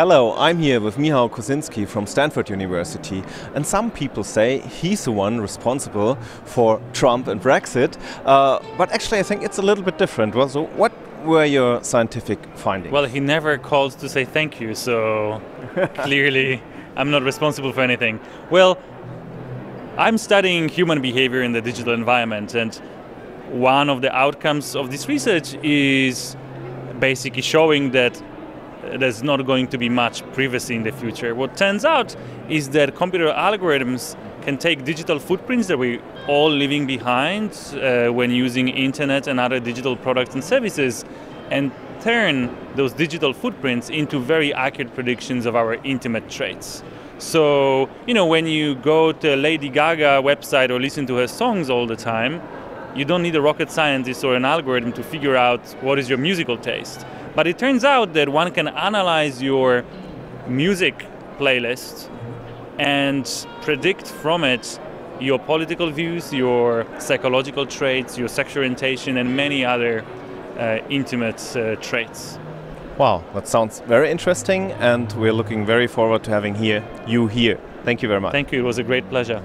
Hello, I'm here with Michał Kosinski from Stanford University, and some people say he's the one responsible for Trump and Brexit, uh, but actually I think it's a little bit different. Well, so what were your scientific findings? Well, he never calls to say thank you, so clearly I'm not responsible for anything. Well, I'm studying human behavior in the digital environment, and one of the outcomes of this research is basically showing that there's not going to be much privacy in the future. What turns out is that computer algorithms can take digital footprints that we're all leaving behind uh, when using internet and other digital products and services and turn those digital footprints into very accurate predictions of our intimate traits. So, you know, when you go to Lady Gaga website or listen to her songs all the time, you don't need a rocket scientist or an algorithm to figure out what is your musical taste. But it turns out that one can analyze your music playlist and predict from it your political views, your psychological traits, your sexual orientation, and many other uh, intimate uh, traits. Wow, that sounds very interesting, and we're looking very forward to having here you here. Thank you very much. Thank you. It was a great pleasure.